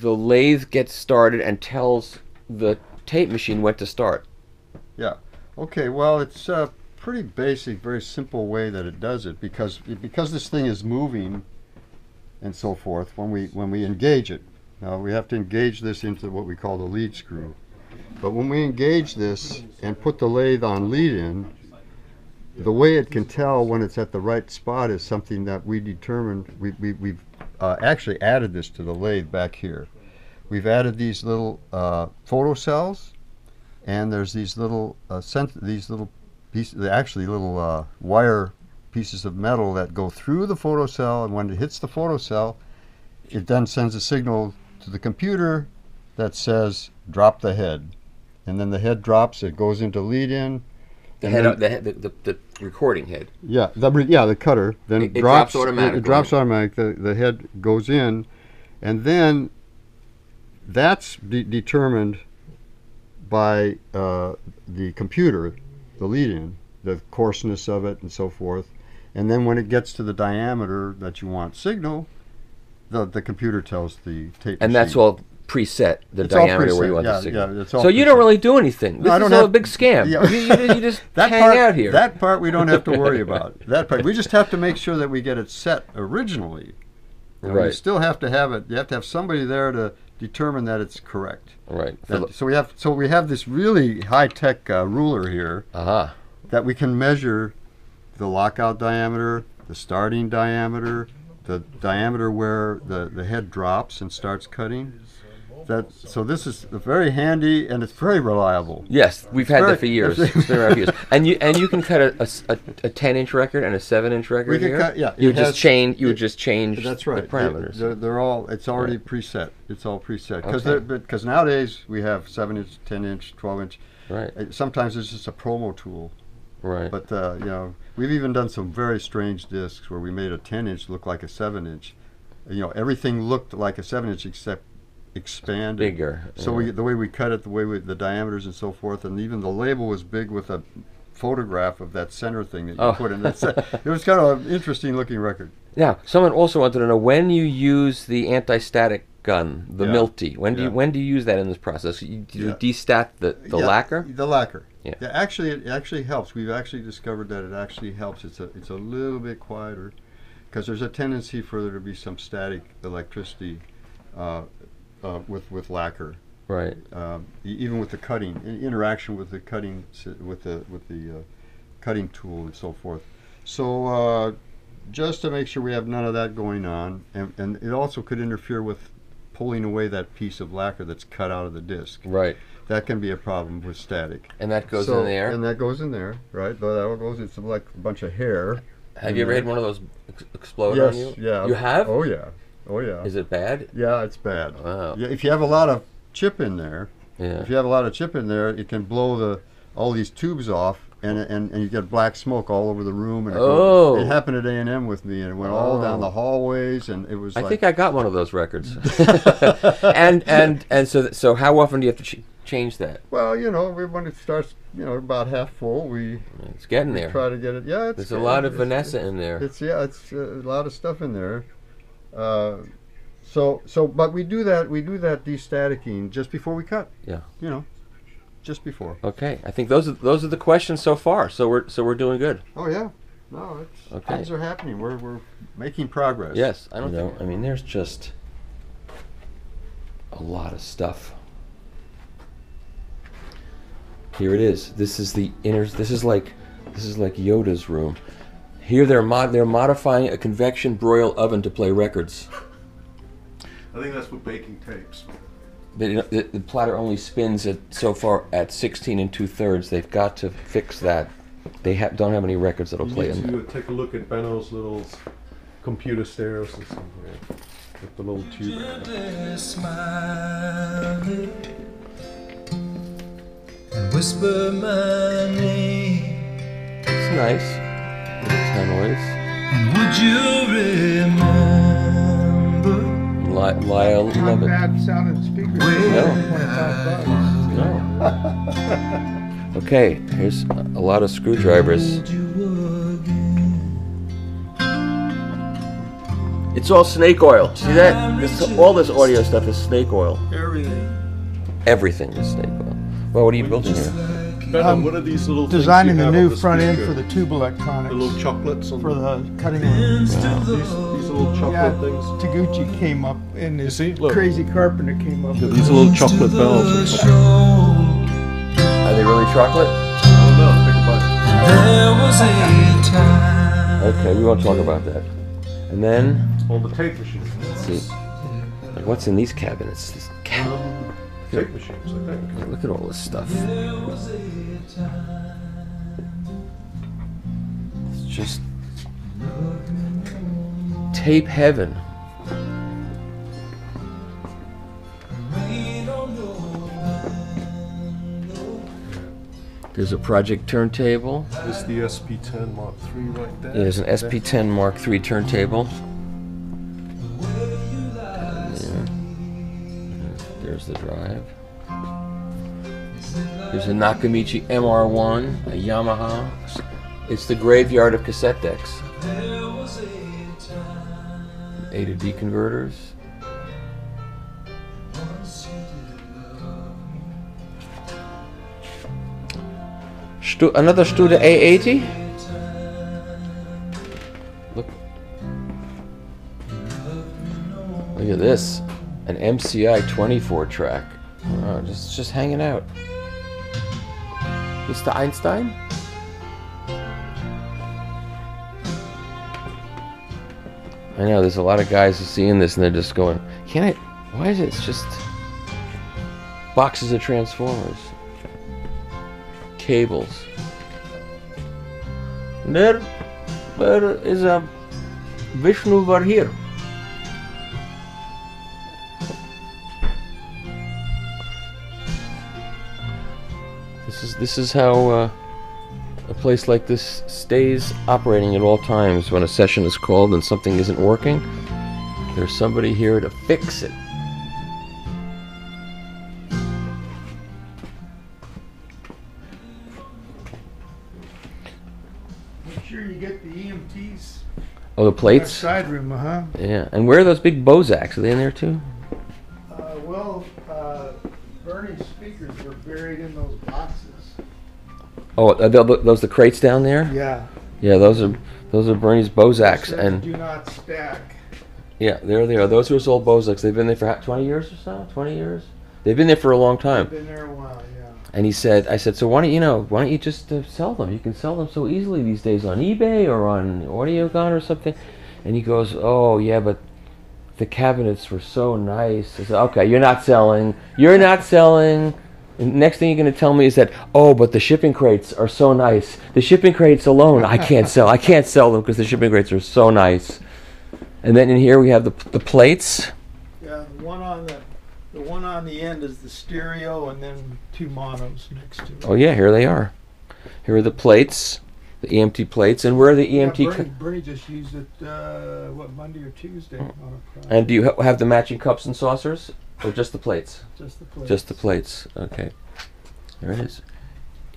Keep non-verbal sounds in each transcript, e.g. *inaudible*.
the lathe gets started and tells the tape machine when to start. Yeah. Okay. Well, it's a pretty basic, very simple way that it does it because because this thing is moving and so forth. When we when we engage it, now we have to engage this into what we call the lead screw. But when we engage this and put the lathe on lead in, the way it can tell when it's at the right spot is something that we determined. We, we, we've uh, actually added this to the lathe back here. We've added these little uh, photo cells, and there's these little uh, these little pieces, actually little uh, wire pieces of metal that go through the photocell, and when it hits the photocell, it then sends a signal to the computer that says drop the head, and then the head drops. It goes into lead in. The head, then- the, head the, the, the recording head. yeah, the, yeah, the cutter then It- it drops, drops automatically. It, drops automatic. The the head goes in, and then that's de- determined by uh, the computer, the lead-in, the coarseness of it, and so forth. And then when it gets to the diameter that you want signal, the the computer tells the tape. And that's all preset, the It's diameter where you want yeah, the signal. yeah, so you don't really do anything. This No, I is don't all a big scam. Yeah. You, you just, you just *laughs* that hang part, out here. That part we don't have to worry *laughs* about. That part we just have to make sure that we get it set originally. You know, You still have to have it. You have to have somebody there to determine that it's correct. right. That- so we have so we have this really high tech uh, ruler here Aha. that we can measure the lockout diameter, the starting diameter, the diameter where the, the head drops and starts cutting. That so this is very handy and it's very reliable. Yes, we've had very- that for years. *laughs* it's- been around for years. And you and you can cut a a ten inch record and a seven inch record We can here. cut- yeah, You just has- change. You it- just change. That's right. The parameters. They, are they're all. It's already preset. It's all preset because because nowadays we have seven inch, ten inch, twelve inch. right. Uh, Sometimes it's just a promo tool, Right. but uh, you know we've even done some very strange discs where we made a ten inch look like a seven inch. You know everything looked like a seven inch except expanded. Bigger. So we the way we cut it, the way we the diameters and so forth, and even the label was big with a photograph of that center thing that you Oh. put in. That's, it was kind of an interesting looking record. Now, someone also wanted to know when you use the anti-static gun, the Yeah. Milty. When do you when do you use that in this process? You, do you destat the, the Yeah, lacquer? The lacquer. Yeah. Actually, it actually helps. We've actually discovered that it actually helps. It's a it's a little bit quieter because there's a tendency for there to be some static electricity uh, uh, with with lacquer, Right. um, even with the cutting in interaction with the cutting with the with the uh, cutting tool and so forth. So. Uh, just to make sure we have none of that going on, and, and it also could interfere with pulling away that piece of lacquer that's cut out of the disc. Right. That can be a problem with static. And that goes So- in there. And that goes in there, right? But that goes, it's like a bunch of hair. have you ever had one of those ex- explode yes, on you? yeah. You have? Oh, yeah. Oh, yeah. Is it bad? yeah, it's bad. Wow. Yeah, if you have a lot of chip in there, Yeah. if you have a lot of chip in there, it can blow the all these tubes off, and and, and you get black smoke all over the room. And it, Oh. goes- it happened at A and M with me, and it went all down Oh. the hallways, and it was. I like, think I got one of those records. *laughs* *laughs* and and and so so how often do you have to ch- change that? Well, you know, when it starts, you know, about half full, we, It's getting there. try to get it. Yeah, it's There's a lot of Vanessa in there. It's yeah, it's uh, a lot of stuff in there. Uh, so so, but we do that. We do that destaticking just before we cut. Yeah. You know, just before. Okay, I think those are those are the questions so far. So we're so we're doing good. Oh yeah. No, it's, Okay. things are happening. We're we're making progress. Yes, I don't You know, think. I mean, there's just a lot of stuff. Here it is. This is the inner. This is like, this is like Yoda's room. Here they're mod they're modifying a convection broil oven to play records. I think that's what baking tapes. The, the, the platter only spins at so far at 16 and two thirds. They've got to fix that. They ha- don't have any records that'll You play need in to that. take a look at Benno's little computer stereo system here. With the little tube. and whisper my name. It's nice. Little tenoids. And would you remember Li- Lyle Not Levitt. bad sounding speakers. No. No. Okay, here's a a lot of screwdrivers. It's all snake oil. See that? This, all this audio stuff is snake oil. Everything. Everything is snake oil. Well, what are you building here? Ben, Um, what are these little things Designing the new on front end for the tube electronics The little chocolates on for the cutting room. these, these little chocolate Yeah, things. Taguchi came up and this see? Look. crazy carpenter came up. Yeah, with these little chocolate bells. I Are they really chocolate? don't know. Think about it. There was a time. Okay, we won't talk about that. And then, On the tape machines. let's see. Like, what's in these cabinets? This cab- tape machines, I think. Look at all this stuff. It's just tape heaven. There's a project turntable. This is the SP10 Mark III right there. There's an SP10 Mark III turntable. There's the drive. There's a Nakamichi MR1, a Yamaha. It's the graveyard of cassette decks. A to D converters. Another Studer A80. Look. Look at this. An MCI 24 track. Oh, just just hanging out. Mr. Einstein? I know there's a lot of guys who seeing this and they're just going, "Can I? Why is it? It's just boxes of transformers, cables." There, there is a Vishnu over here. This is this is how uh, a place like this stays operating at all times. When a session is called and something isn't working, there's somebody here to fix it. Make sure you get the EMTs. Oh, the plates. Side room, uh huh. Yeah, and where are those big Bozaks? Are they in there too? Uh, well, uh, Bernie's speakers were buried in those. Oh, are those the crates down there? Yeah. Yeah, those are those are Bernie's Bozaks, and do not stack. yeah, there they are. Those are his old Bozaks. They've been there for 20 years or so. 20 years. They've been there for a long time. Been there a while, yeah. And he said, I said, so why don't you know, why don't you just uh, sell them? You can sell them so easily these days on eBay or on AudioGon or something. And he goes, oh yeah, but the cabinets were so nice. I said, okay, you're not selling. You're not selling. Next thing you're going to tell me is that, oh, but the shipping crates are so nice. The shipping crates alone, I can't sell. I can't sell them because the shipping crates are so nice. And then in here we have the, the plates. Yeah, the one on the, the one on the end is the stereo, and then two monos next to it. Oh yeah, here they are. Here are the plates, the EMT plates, and where are the Yeah, EMT? Bernie, cu- Bernie just used it, uh, what, Monday or Tuesday on and do you ha- have the matching cups and saucers, or just the plates? Just the place. Just the plates. Okay. There it is.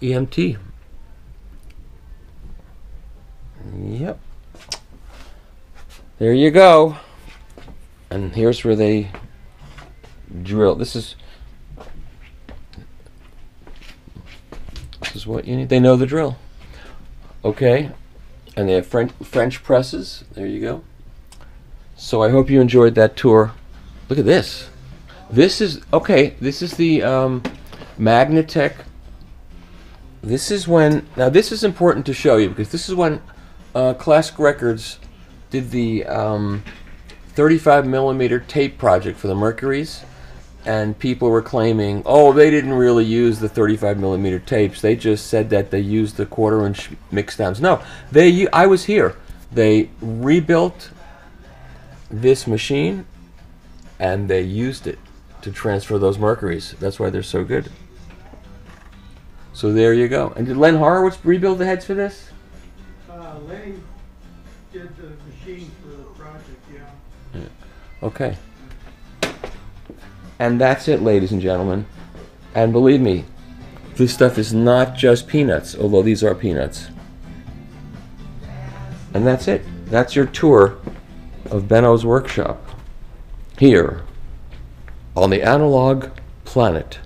EMT. Yep. There you go. And here's where they drill. This is. This is what you need. They know the drill. Okay. And they have French French presses. There you go. So I hope you enjoyed that tour. Look at this. This is okay. This is the um, Magnatech. This is when now this is important to show you because this is when uh, Classic Records did the um, 35 millimeter tape project for the Mercuries, and people were claiming, oh, they didn't really use the 35 millimeter tapes. They just said that they used the quarter inch mix downs. No, they. I was here. They rebuilt this machine and they used it to transfer those mercuries. That's why they're so good. So there you go. And did Len Horowitz rebuild the heads for this? Uh, Lenny did the machine for the project, yeah. Okay. And that's it, ladies and gentlemen. And believe me, this stuff is not just peanuts, although these are peanuts. And that's it. That's your tour of Benno's workshop here on the analog planet.